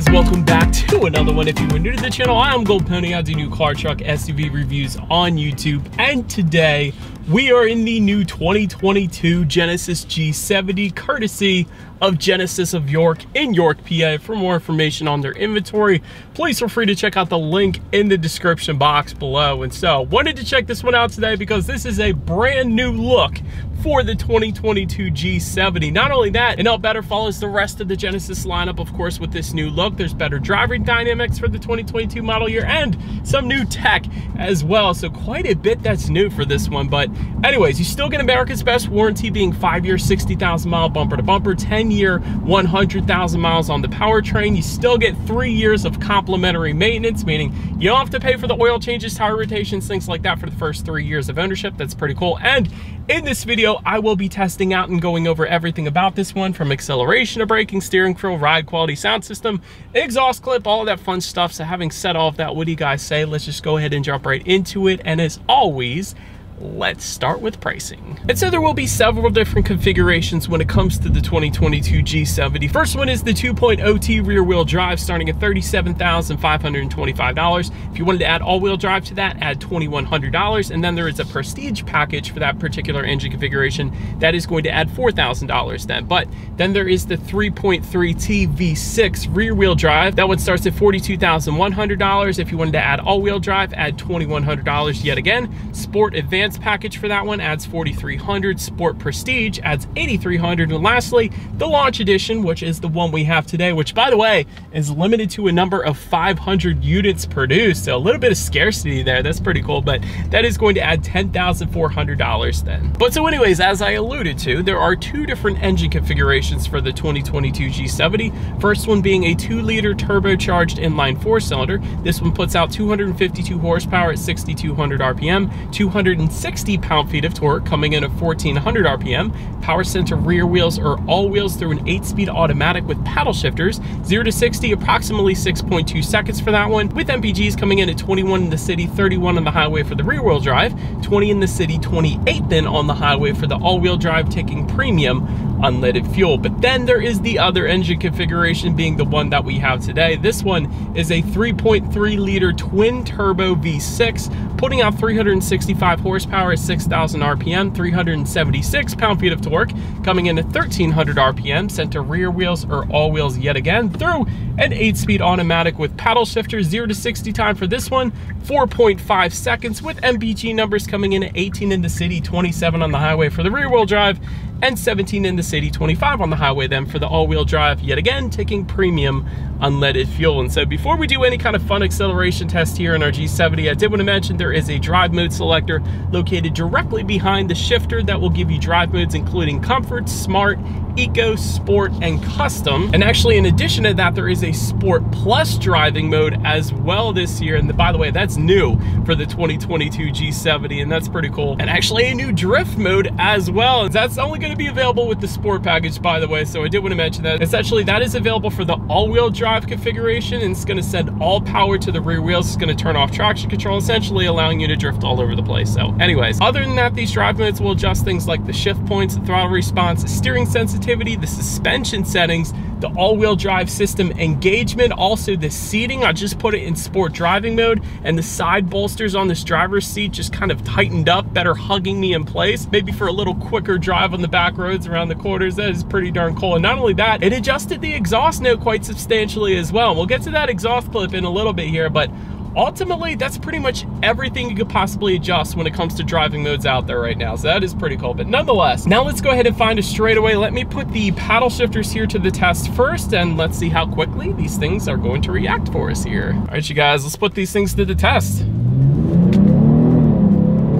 guys, welcome back to another one. If you are new to the channel, I am Gold Pony. I do new car, truck, SUV reviews on YouTube. And today, we are in the new 2022 Genesis G70, courtesy of Genesis of York in York, PA. For more information on their inventory, please feel free to check out the link in the description box below. And so, wanted to check this one out today because this is a brand new look for the 2022 G70. Not only that, it now better follows the rest of the Genesis lineup, of course, with this new look. There's better driving dynamics for the 2022 model year and some new tech as well. So quite a bit that's new for this one. But anyways, you still get America's best warranty being five year, 60,000 mile bumper to bumper, 10 year, 100,000 miles on the powertrain. You still get three years of complimentary maintenance, meaning you don't have to pay for the oil changes, tire rotations, things like that for the first three years of ownership. That's pretty cool. And in this video, I will be testing out and going over everything about this one from acceleration to braking, steering feel, ride quality, sound system, exhaust clip, all that fun stuff. So having said all of that, what do you guys say? Let's just go ahead and jump right into it. And as always, let's start with pricing. And so there will be several different configurations when it comes to the 2022 G70. First one is the 2.0T rear wheel drive starting at $37,525. If you wanted to add all wheel drive to that, add $2,100. And then there is a prestige package for that particular engine configuration that is going to add $4,000 then. But then there is the 3.3T V6 rear wheel drive. That one starts at $42,100. If you wanted to add all wheel drive, add $2,100 yet again. Sport Advanced Package for that one adds 4,300. Sport Prestige adds 8,300. And lastly, the Launch Edition, which is the one we have today, which by the way, is limited to a number of 500 units produced. So a little bit of scarcity there. That's pretty cool, but that is going to add $10,400 then. But so anyways, as I alluded to, there are two different engine configurations for the 2022 G70. First one being a two liter turbocharged inline four cylinder. This one puts out 252 horsepower at 6,200 RPM, 260 60 pound-feet of torque coming in at 1400 RPM. Power center rear wheels are all wheels through an 8-speed automatic with paddle shifters. 0 to 60 approximately 6.2 seconds for that one. With MPGs coming in at 21 in the city, 31 on the highway for the rear wheel drive, 20 in the city, 28 then on the highway for the all-wheel drive taking premium unleaded fuel. But then there is the other engine configuration being the one that we have today. This one is a 3.3 liter twin turbo V6, putting out 365 horsepower at 6,000 RPM, 376 pound-feet of torque, coming in at 1,300 RPM, center rear wheels or all wheels yet again through an 8-speed automatic with paddle shifter, 0 to 60 time for this one, 4.5 seconds with MPG numbers coming in at 18 in the city, 27 on the highway for the rear wheel drive, and 17 in the city, 25 on the highway then for the all-wheel drive, yet again taking premium unleaded fuel. And so before we do any kind of fun acceleration test here in our G70, I did want to mention there is a drive mode selector located directly behind the shifter that will give you drive modes including comfort, smart, eco, sport, and custom. And actually, in addition to that, there is a sport plus driving mode as well this year. And by the way, that's new for the 2022 G70, and that's pretty cool. And actually a new drift mode as well. That's only gonna be available with the sport package, by the way. So I did wanna mention that. Essentially, that is available for the all-wheel drive configuration, and it's gonna send all power to the rear wheels. It's gonna turn off traction control, essentially allowing you to drift all over the place. So anyways, other than that, these drive modes will adjust things like the shift points, the throttle response, steering sensitivity, the suspension settings, the all-wheel drive system engagement, also the seating. I just put it in sport driving mode and the side bolsters on this driver's seat just kind of tightened up, better hugging me in place. Maybe for a little quicker drive on the back roads around the corners. That is pretty darn cool. And not only that, it adjusted the exhaust note quite substantially as well. We'll get to that exhaust clip in a little bit here, but ultimately that's pretty much everything you could possibly adjust when it comes to driving modes out there right now so that is pretty cool but nonetheless now let's go ahead and find a straightaway let me put the paddle shifters here to the test first and let's see how quickly these things are going to react for us here all right you guys let's put these things to the test oh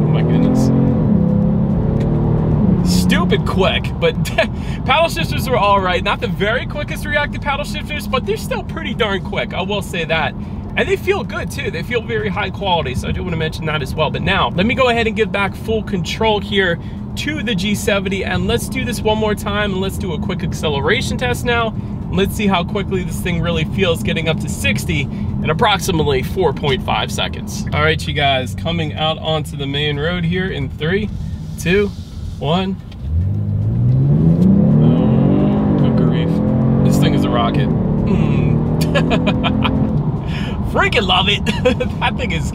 my goodness stupid quick, but paddle shifters are all right. Not the very quickest reactive paddle shifters, but they're still pretty darn quick. I will say that. And they feel good too. They feel very high quality. So I do want to mention that as well. But now let me go ahead and give back full control here to the G70 and let's do this one more time and let's do a quick acceleration test now. Let's see how quickly this thing really feels getting up to 60 in approximately 4.5 seconds. All right, you guys, coming out onto the main road here in three, two, one. Oh, good grief. This thing is a rocket. Mm. Freaking love it. that thing is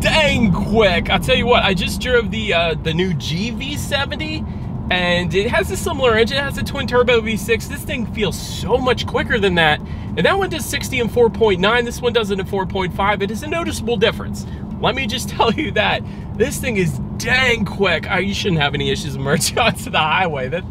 dang quick. I'll tell you what, I just drove the uh, the new GV70 and it has a similar engine. It has a twin turbo V6. This thing feels so much quicker than that. And that one does 60 and 4.9. This one does it in 4.5. It is a noticeable difference. Let me just tell you that. This thing is dang quick. I, you shouldn't have any issues merging onto the highway. That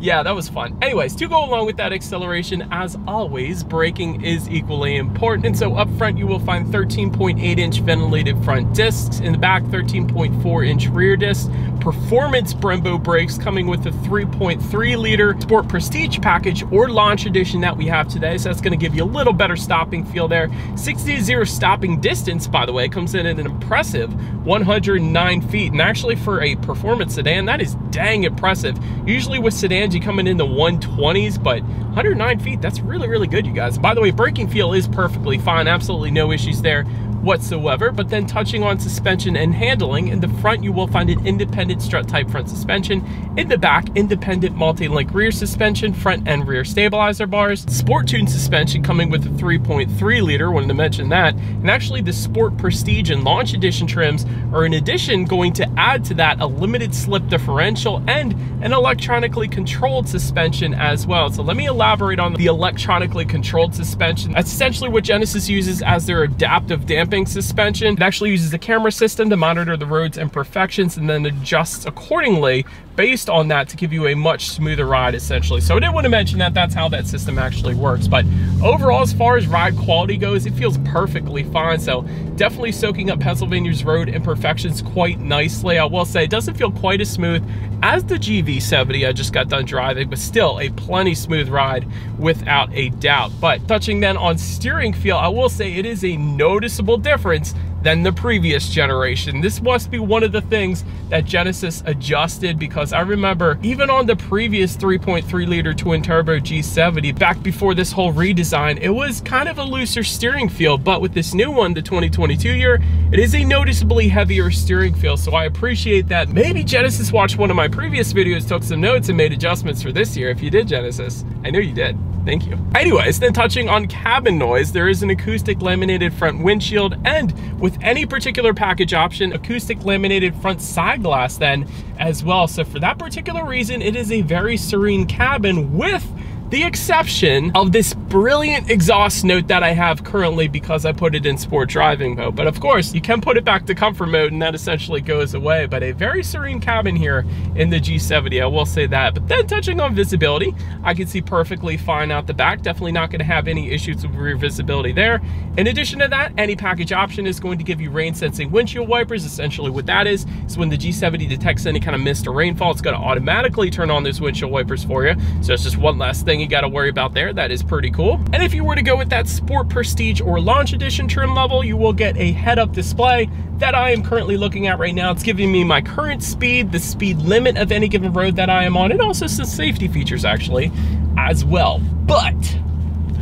yeah, that was fun. Anyways, to go along with that acceleration, as always, braking is equally important. And so up front, you will find 13.8 inch ventilated front discs. In the back, 13.4 inch rear discs. Performance Brembo brakes coming with a 3.3 liter Sport Prestige package or Launch Edition that we have today. So that's gonna give you a little better stopping feel there. 60 to 0 stopping distance, by the way, comes in at an impressive 109 feet. And actually for a performance sedan, that is dang impressive. Usually with sedans, coming in the 120s, but 109 feet, that's really, really good, you guys. By the way, braking feel is perfectly fine. Absolutely no issues there whatsoever. But then touching on suspension and handling, in the front you will find an independent strut type front suspension. In the back, independent multi-link rear suspension, front and rear stabilizer bars, Sport Tune suspension coming with a 3.3 liter, wanted to mention that. And actually the Sport Prestige and Launch Edition trims are in addition going to add to that a limited slip differential and an electronically controlled suspension as well. So let me elaborate on the electronically controlled suspension. That's essentially what Genesis uses as their adaptive damping damping suspension. It actually uses a camera system to monitor the road's imperfections and then adjusts accordingly based on that to give you a much smoother ride essentially. So I did want to mention that that's how that system actually works. But overall, as far as ride quality goes, it feels perfectly fine. So definitely soaking up Pennsylvania's road imperfections quite nicely. I will say it doesn't feel quite as smooth as the GV70 I just got done driving, but still a plenty smooth ride without a doubt. But touching then on steering feel, I will say it is a noticeable difference than the previous generation. This must be one of the things that Genesis adjusted because I remember even on the previous 3.3 liter twin turbo G70 back before this whole redesign, it was kind of a looser steering feel, but with this new one, the 2022 year, it is a noticeably heavier steering feel. So I appreciate that. Maybe Genesis watched one of my previous videos, took some notes and made adjustments for this year. If you did Genesis, I know you did. Thank you. Anyways, then touching on cabin noise, there is an acoustic laminated front windshield and with any particular package option, acoustic laminated front side glass then as well. So for that particular reason, it is a very serene cabin with the exception of this brilliant exhaust note that I have currently because I put it in sport driving mode. But of course, you can put it back to comfort mode and that essentially goes away. But a very serene cabin here in the G70, I will say that. But then touching on visibility, I can see perfectly fine out the back. Definitely not gonna have any issues with rear visibility there. In addition to that, any package option is going to give you rain sensing windshield wipers. Essentially what that is, is when the G70 detects any kind of mist or rainfall, it's gonna automatically turn on those windshield wipers for you. So it's just one last thing you got to worry about there. That is pretty cool. And if you were to go with that Sport Prestige or Launch Edition trim level, you will get a head-up display that I am currently looking at right now. It's giving me my current speed, the speed limit of any given road that I am on, and also some safety features actually as well. But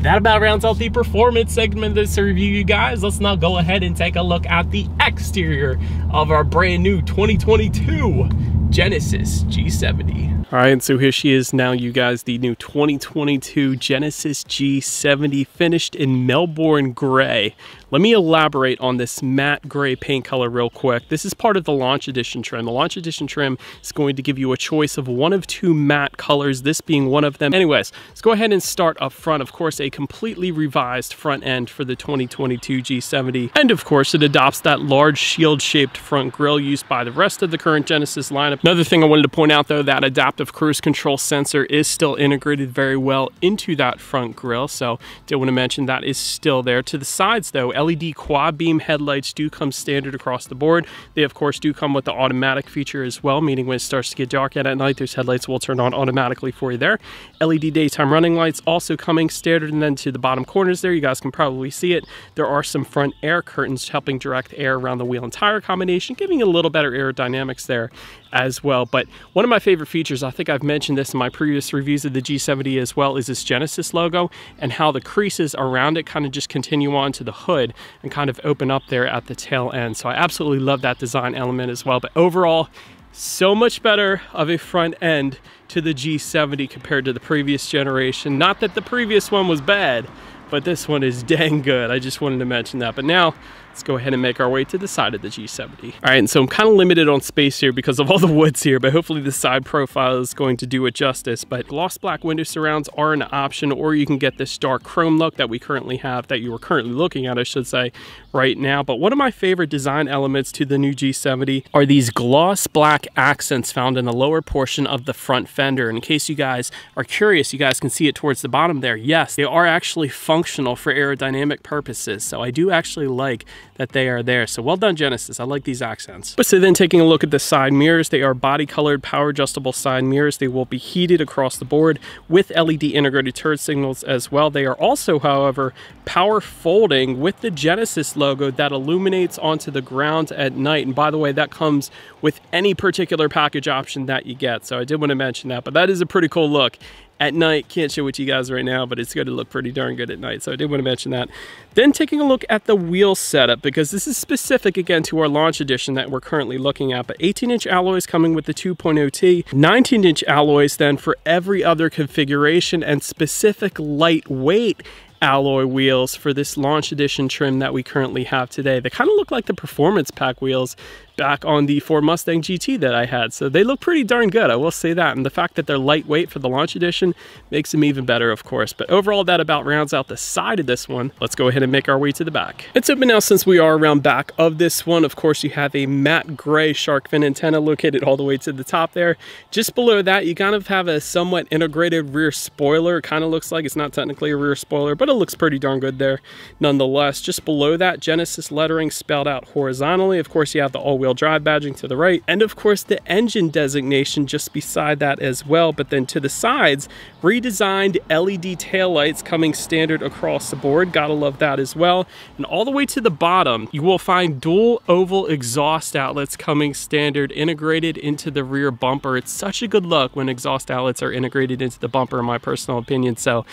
that about rounds out the performance segment of this review, you guys. Let's now go ahead and take a look at the exterior of our brand new 2022 Genesis G70. All right, and so here she is now, you guys, the new 2022 Genesis G70 finished in Melbourne Gray. Let me elaborate on this matte gray paint color real quick. This is part of the Launch Edition trim. The Launch Edition trim is going to give you a choice of one of two matte colors, this being one of them. Anyways, let's go ahead and start up front. Of course, a completely revised front end for the 2022 G70. And of course, it adopts that large shield-shaped front grille used by the rest of the current Genesis lineup. Another thing I wanted to point out though, that adaptive cruise control sensor is still integrated very well into that front grille. So did want to mention that is still there. To the sides though, LED quad beam headlights do come standard across the board. They of course do come with the automatic feature as well, meaning when it starts to get dark out at night, those headlights will turn on automatically for you there. LED daytime running lights also coming standard and then to the bottom corners there, you guys can probably see it. There are some front air curtains helping direct air around the wheel and tire combination, giving a little better aerodynamics there as well. But one of my favorite features, I think I've mentioned this in my previous reviews of the G70 as well, is this Genesis logo and how the creases around it kind of just continue on to the hood and kind of open up there at the tail end. So I absolutely love that design element as well. But overall, so much better of a front end to the G70 compared to the previous generation. Not that the previous one was bad, but this one is dang good. I just wanted to mention that. But now let's go ahead and make our way to the side of the G70. All right, and so I'm kind of limited on space here because of all the woods here, but hopefully the side profile is going to do it justice. But gloss black window surrounds are an option, or you can get this dark chrome look that we currently have, that you are currently looking at, I should say, right now. But one of my favorite design elements to the new G70 are these gloss black accents found in the lower portion of the front fender. In case you guys are curious, you guys can see it towards the bottom there. Yes, they are actually functional for aerodynamic purposes. So I do actually like that they are there. So well done, Genesis. I like these accents. But so then taking a look at the side mirrors, they are body colored, power adjustable side mirrors. They will be heated across the board with LED integrated turn signals as well. They are also, however, power folding with the Genesis logo that illuminates onto the ground at night. And by the way, that comes with any particular package option that you get. So I did want to mention that, but that is a pretty cool look at night. Can't show it to you guys right now, but it's going to look pretty darn good at night. So I did want to mention that. Then taking a look at the wheel setup, because this is specific again to our launch edition that we're currently looking at. But 18 inch alloys coming with the 2.0T, 19 inch alloys then for every other configuration and specific lightweight alloy wheels for this launch edition trim that we currently have today. They kind of look like the performance pack wheels back on the Ford Mustang GT that I had. So they look pretty darn good, I will say that. And the fact that they're lightweight for the launch edition makes them even better, of course. But overall, that about rounds out the side of this one. Let's go ahead and make our way to the back. It's open now since we are around back of this one. Of course, you have a matte gray shark fin antenna located all the way to the top there. Just below that, you kind of have a somewhat integrated rear spoiler. It kind of looks like it's not technically a rear spoiler, but it looks pretty darn good there nonetheless. Just below that, Genesis lettering spelled out horizontally. Of course, you have the all-wheel all-wheel drive badging to the right, and of course the engine designation just beside that as well. But then to the sides, redesigned LED taillights coming standard across the board. Gotta love that as well. And all the way to the bottom, you will find dual oval exhaust outlets coming standard integrated into the rear bumper. It's such a good look when exhaust outlets are integrated into the bumper in my personal opinion. So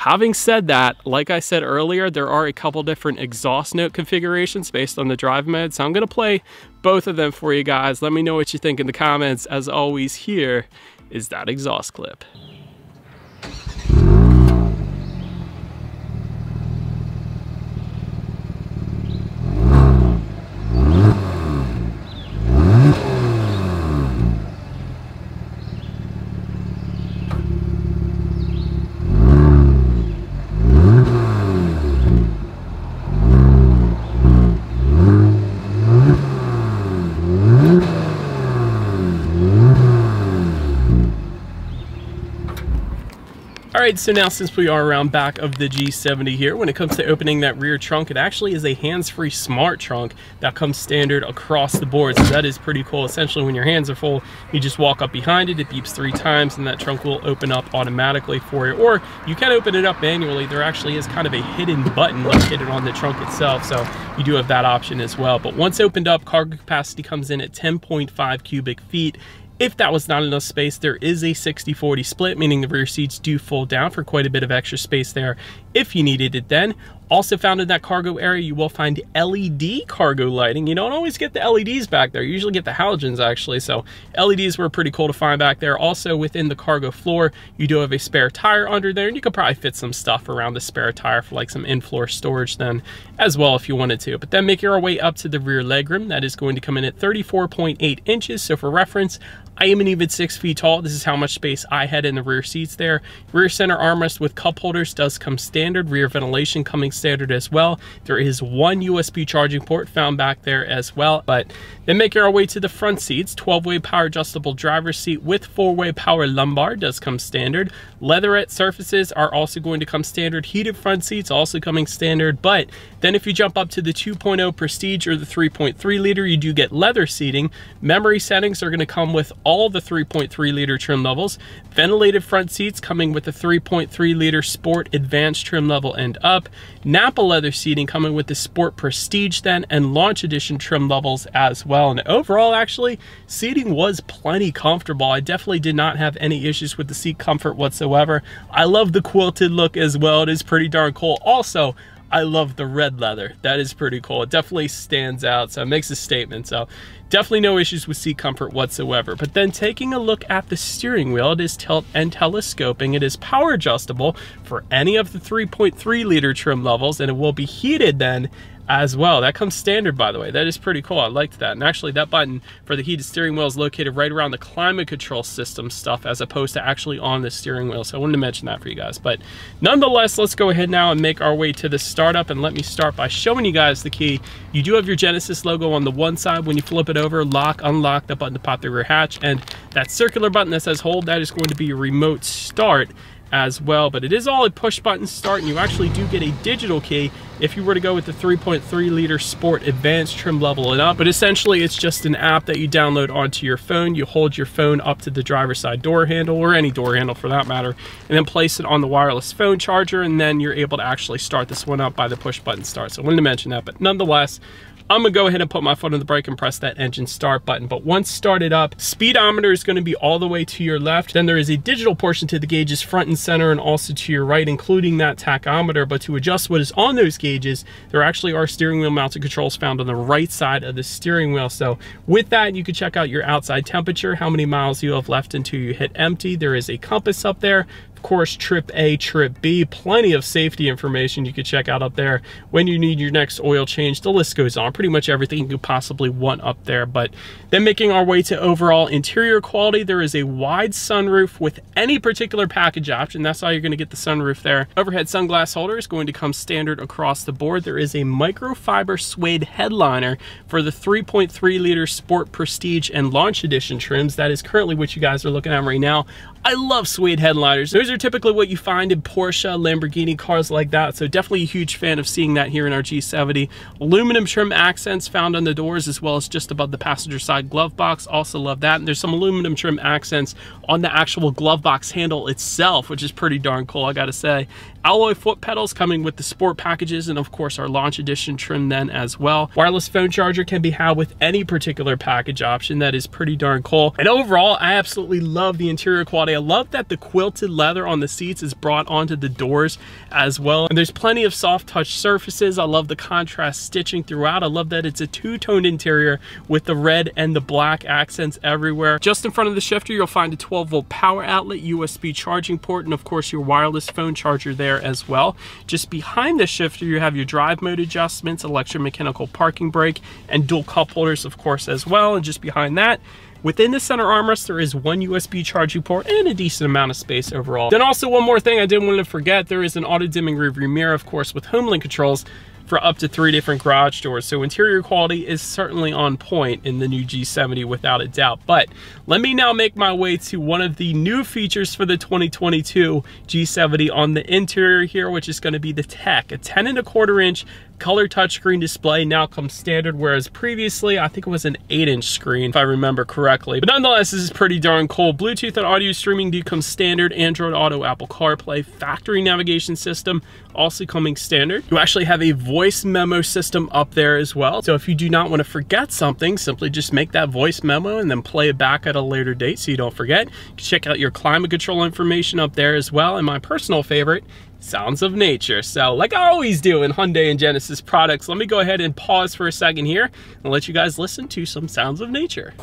Having said that, like I said earlier, there are a couple different exhaust note configurations based on the drive mode. So I'm gonna play both of them for you guys. Let me know what you think in the comments. As always, here is that exhaust clip. Right, so now since we are around back of the G70 here, when it comes to opening that rear trunk, it actually is a hands-free smart trunk that comes standard across the board. So that is pretty cool. Essentially, when your hands are full, you just walk up behind it, it beeps three times, and that trunk will open up automatically for you. Or you can open it up manually. There actually is kind of a hidden button located on the trunk itself, so you do have that option as well. But once opened up, cargo capacity comes in at 10.5 cubic feet. If that was not enough space, there is a 60-40 split, meaning the rear seats do fold down for quite a bit of extra space there if you needed it then. Also found in that cargo area, you will find LED cargo lighting. You don't always get the LEDs back there. You usually get the halogens actually. So LEDs were pretty cool to find back there. Also within the cargo floor, you do have a spare tire under there and you could probably fit some stuff around the spare tire for like some in-floor storage then as well if you wanted to. But then making our way up to the rear legroom, that is going to come in at 34.8 inches. So for reference, I am an even six feet tall. This is how much space I had in the rear seats there. Rear center armrest with cup holders does come standard. Rear ventilation coming standard as well. There is one USB charging port found back there as well. But then making our way to the front seats, 12-way power adjustable driver's seat with four-way power lumbar does come standard. Leatherette surfaces are also going to come standard. Heated front seats also coming standard. But then if you jump up to the 2.0 Prestige or the 3.3 liter, you do get leather seating. Memory settings are going to come with all the 3.3 liter trim levels. Ventilated front seats coming with the 3.3 liter Sport Advanced trim level and up. Nappa leather seating coming with the Sport Prestige then and Launch Edition trim levels as well. And overall, actually, seating was plenty comfortable. I definitely did not have any issues with the seat comfort whatsoever. I love the quilted look as well. It is pretty darn cool. Also, I love the red leather. That is pretty cool. It definitely stands out, so it makes a statement. So definitely no issues with seat comfort whatsoever. But then taking a look at the steering wheel, it is tilt and telescoping. It is power adjustable for any of the 3.3 liter trim levels, and it will be heated then as well. That comes standard, by the way. That is pretty cool. I liked that. And actually, that button for the heated steering wheel is located right around the climate control system stuff as opposed to actually on the steering wheel. So I wanted to mention that for you guys. But nonetheless, let's go ahead now and make our way to the startup. And let me start by showing you guys the key. You do have your Genesis logo on the one side. When you flip it over, lock, unlock, the button to pop the rear hatch. And that circular button that says hold, that is going to be your remote start as well. But it is all a push button start and you actually do get a digital key if you were to go with the 3.3 liter Sport Advanced trim level and up. But essentially it's just an app that you download onto your phone. You hold your phone up to the driver's side door handle or any door handle for that matter and then place it on the wireless phone charger and then you're able to actually start this one up by the push button start. So I wanted to mention that, but nonetheless, I'm gonna go ahead and put my foot on the brake and press that engine start button. But once started up, speedometer is gonna be all the way to your left. Then there is a digital portion to the gauges front and center and also to your right, including that tachometer. But to adjust what is on those gauges, there actually are steering wheel mounted controls found on the right side of the steering wheel. So with that, you can check out your outside temperature, how many miles you have left until you hit empty. There is a compass up there, course, trip A, trip B, plenty of safety information you could check out up there when you need your next oil change. The list goes on, pretty much everything you could possibly want up there. But then making our way to overall interior quality, there is a wide sunroof with any particular package option. That's how you're gonna get the sunroof there. Overhead sunglass holder is going to come standard across the board. There is a microfiber suede headliner for the 3.3 liter Sport Prestige and Launch Edition trims. That is currently what you guys are looking at right now. I love suede headliners. Those are typically what you find in Porsche, Lamborghini cars like that. So definitely a huge fan of seeing that here in our G70. Aluminum trim accents found on the doors as well as just above the passenger side glove box. Also love that. And there's some aluminum trim accents on the actual glove box handle itself, which is pretty darn cool, I gotta say alloy foot pedals coming with the sport packages and of course our launch edition trim then as well. Wireless phone charger can be had with any particular package option that is pretty darn cool. And overall, I absolutely love the interior quality. I love that the quilted leather on the seats is brought onto the doors as well. And there's plenty of soft touch surfaces. I love the contrast stitching throughout. I love that it's a two-toned interior with the red and the black accents everywhere. Just in front of the shifter, you'll find a 12 volt power outlet, USB charging port, and of course your wireless phone charger there there as well. Just behind the shifter, you have your drive mode adjustments, electromechanical parking brake, and dual cup holders, of course, as well. And just behind that, Within the center armrest, there is one USB charging port and a decent amount of space overall. Then also one more thing I didn't want to forget, there is an auto dimming rearview mirror, of course, with HomeLink controls for up to three different garage doors. So interior quality is certainly on point in the new G70 without a doubt. But let me now make my way to one of the new features for the 2022 G70 on the interior here, which is gonna be the tech, a 10 and a quarter inch color touchscreen display now comes standard, whereas previously, I think it was an 8-inch screen, if I remember correctly. But nonetheless, this is pretty darn cool. Bluetooth and audio streaming do come standard, Android Auto, Apple CarPlay, factory navigation system also coming standard. You actually have a voice memo system up there as well. So if you do not want to forget something, simply just make that voice memo and then play it back at a later date so you don't forget. Check out your climate control information up there as well. And my personal favorite sounds of nature. So like I always do in Hyundai and Genesis products, let me go ahead and pause for a second here and let you guys listen to some sounds of nature.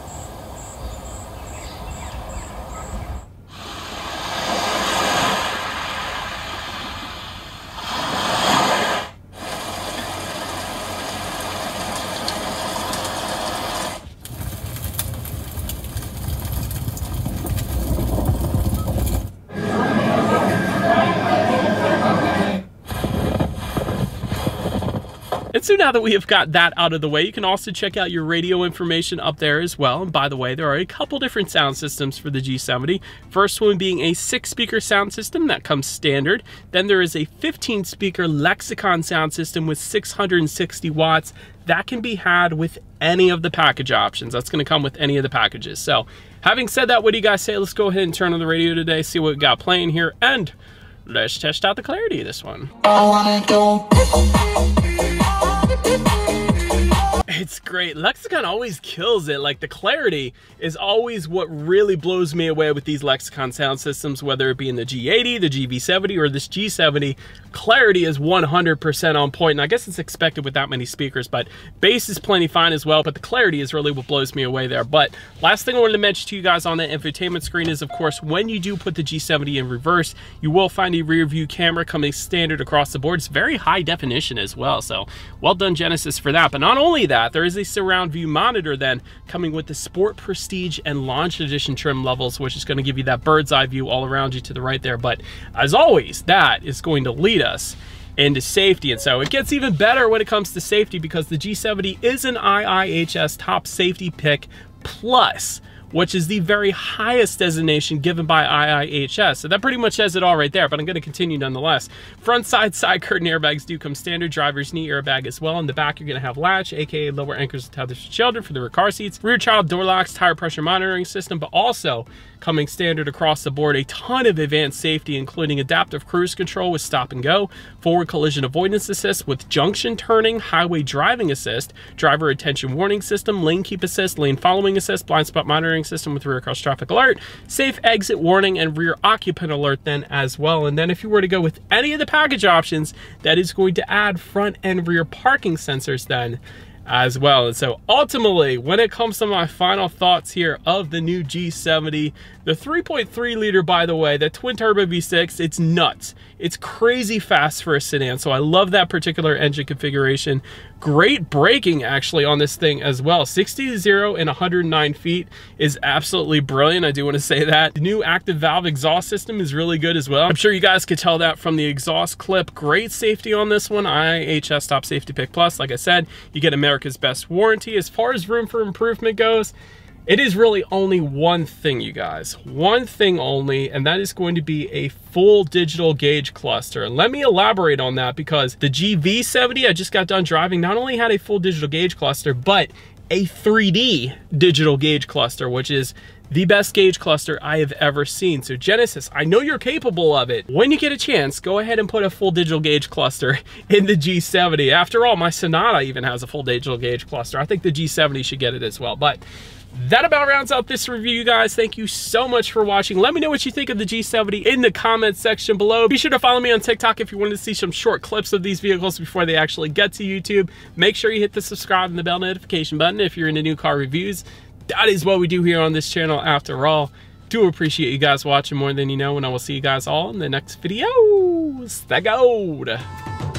Now that we have got that out of the way, you can also check out your radio information up there as well. And by the way, there are a couple different sound systems for the G70. First one being a six speaker sound system that comes standard. Then there is a 15 speaker Lexicon sound system with 660 watts that can be had with any of the package options. That's going to come with any of the packages. So having said that, what do you guys say? Let's go ahead and turn on the radio today, see what we got playing here, and let's test out the clarity of this one It's great. Lexicon always kills it. Like the clarity is always what really blows me away with these Lexicon sound systems, whether it be in the G80, the GV70, or this G70. Clarity is 100% on point, and I guess it's expected with that many speakers, but bass is plenty fine as well, but the clarity is really what blows me away there. But last thing I wanted to mention to you guys on the infotainment screen is, of course, when you do put the G70 in reverse, you will find a rear view camera coming standard across the board. It's very high definition as well, so well done Genesis for that. But not only that, that, there is a surround view monitor then coming with the Sport Prestige and Launch Edition trim levels, which is going to give you that bird's eye view all around you to the right there. But as always, that is going to lead us into safety. And so it gets even better when it comes to safety because the G70 is an IIHS top safety pick plus which is the very highest designation given by IIHS. So that pretty much says it all right there, but I'm going to continue nonetheless. Front side side curtain airbags do come standard. Driver's knee airbag as well. In the back, you're going to have latch, aka lower anchors and tethers for children for the rear car seats. Rear child door locks, tire pressure monitoring system, but also coming standard across the board. A ton of advanced safety, including adaptive cruise control with stop and go, forward collision avoidance assist with junction turning, highway driving assist, driver attention warning system, lane keep assist, lane following assist, blind spot monitoring system with rear cross traffic alert, safe exit warning, and rear occupant alert then as well. And then if you were to go with any of the package options, that is going to add front and rear parking sensors then as well. And so ultimately, when it comes to my final thoughts here of the new G70, the 3.3 liter, by the way, the twin turbo V6, it's nuts. It's crazy fast for a sedan. So I love that particular engine configuration. Great braking actually on this thing as well. 60 to 0 and 109 feet is absolutely brilliant. I do want to say that. The new active valve exhaust system is really good as well. I'm sure you guys could tell that from the exhaust clip. Great safety on this one. IIHS Top Safety Pick Plus. Like I said, you get America's best warranty. As far as room for improvement goes, it is really only one thing, you guys. One thing only, and that is going to be a full digital gauge cluster. And let me elaborate on that because the GV70 I just got done driving not only had a full digital gauge cluster, but a 3D digital gauge cluster, which is the best gauge cluster I have ever seen. So Genesis, I know you're capable of it. When you get a chance, go ahead and put a full digital gauge cluster in the G70. After all, my Sonata even has a full digital gauge cluster. I think the G70 should get it as well. But that about rounds out this review, you guys. Thank you so much for watching. Let me know what you think of the G70 in the comments section below. Be sure to follow me on TikTok if you wanted to see some short clips of these vehicles before they actually get to YouTube. Make sure you hit the subscribe and the bell notification button if you're into new car reviews. That is what we do here on this channel after all. Do appreciate you guys watching more than you know, and I will see you guys all in the next videos. The gold.